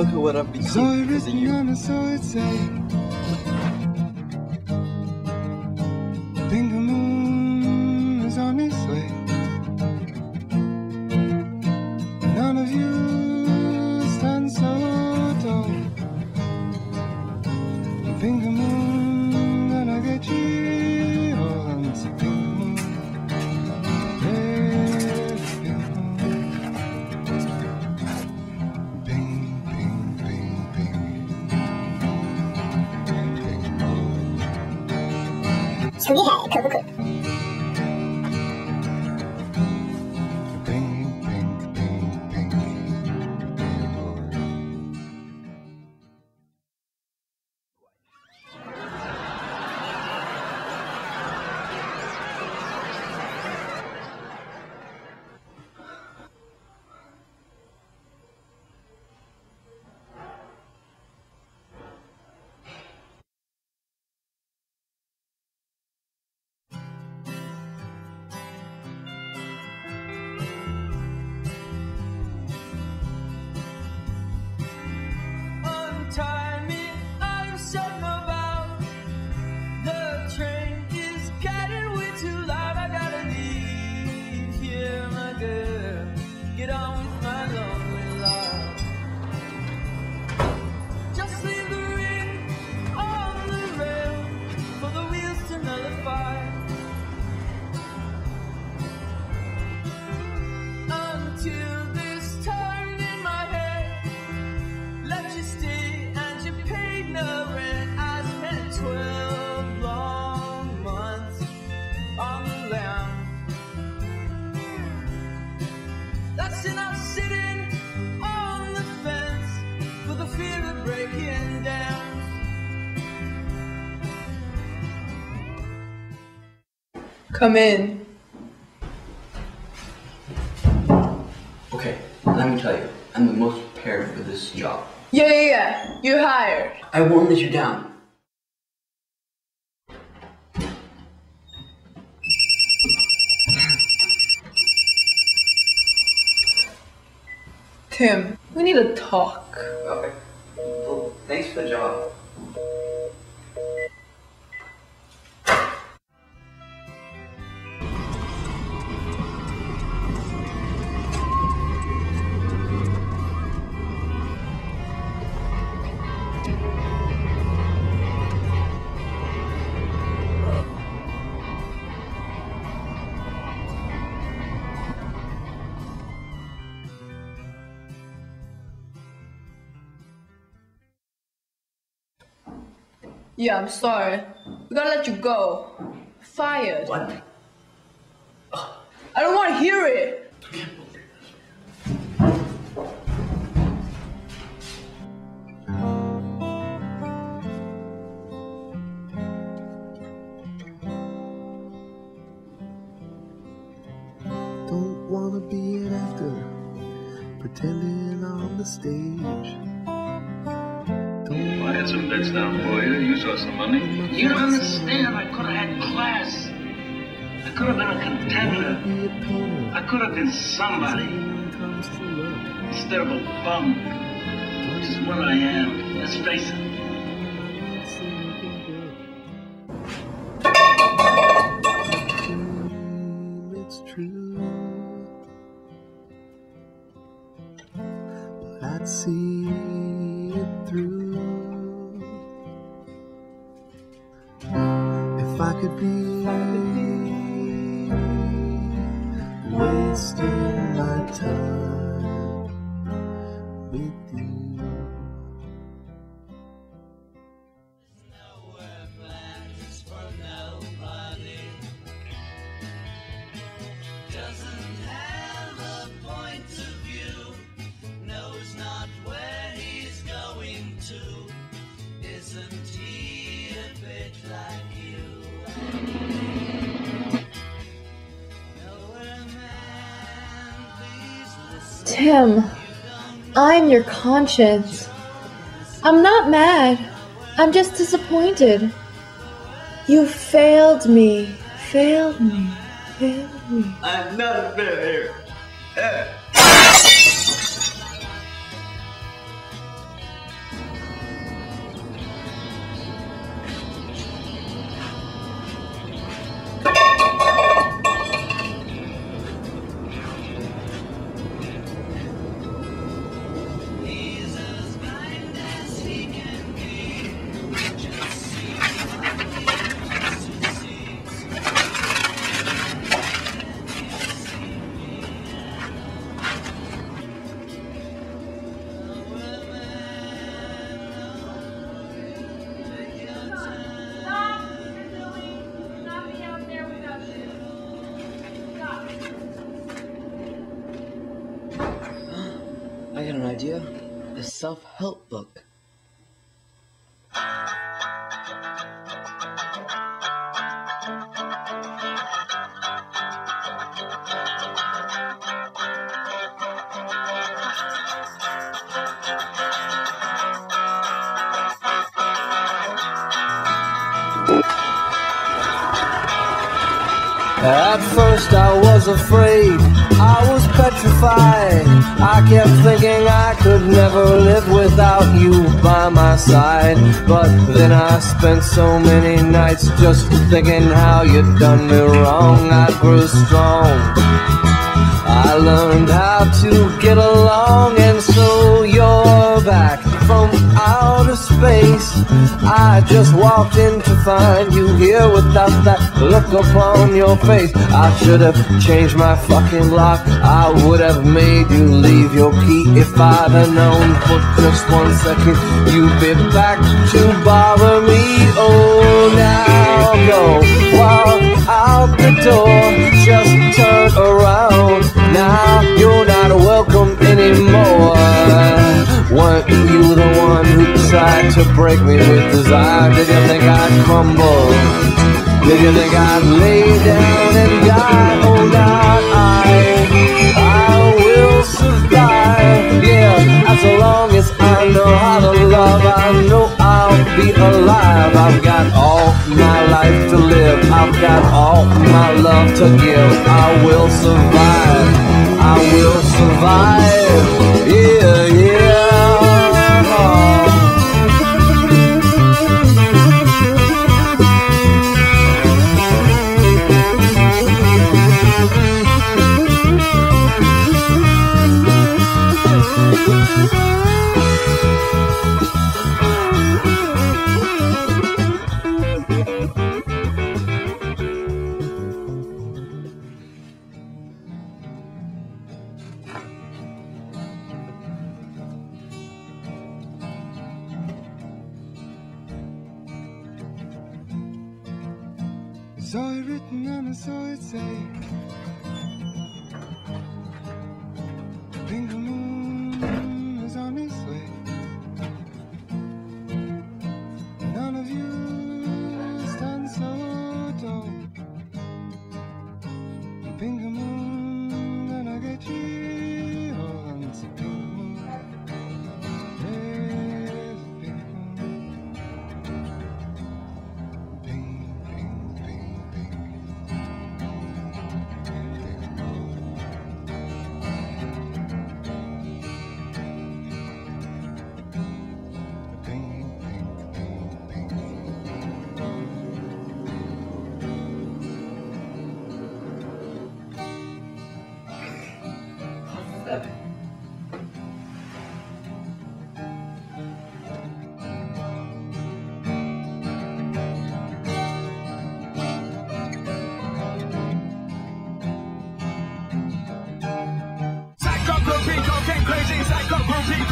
Look at what I've So become. it because of you. 厉害，可不可？Come in. Okay, let me tell you, I'm the most prepared for this job. Yeah, yeah, yeah. You're hired. I won't let you down. Tim, we need to talk. Okay. Well, thanks for the job. Yeah, I'm sorry. We gotta let you go. Fired. What? I don't want to hear it. Wanna be an actor, pretending on the stage. I had some bets down for you. You saw some money. You don't understand. I could have had class. I could have been a contender. Be a I could have been somebody when it comes to love. instead of a bum, which is what I am. Let's face it. I'd see it through. If I could be Tim, I'm your conscience. I'm not mad. I'm just disappointed. You failed me. Failed me. Failed me. I'm not a failure. Idea? A self help book. At first I was afraid, I was petrified. I kept thinking I could never live without you by my side. But then I spent so many nights just thinking how you'd done me wrong. I grew strong. I learned how to get along, and so you're back from outer space. I just walked in to find you here without that look upon your face. I should have changed my fucking lock. I would have made you leave your key if I'd have known for just one second you'd be back to bother me. Oh, now go walk out the door. Weren't you the one who tried to break me with desire? Did you think I'd crumble? Did you think I'd lay down and die? Oh, not I. I will survive. Yeah, as long as I know how to love, I know I'll be alive. I've got all my life to live. I've got all my love to give. I will survive. I will survive. Yeah, yeah. I saw it written and I saw it say Psycho groupie, cocaine crazy, psycho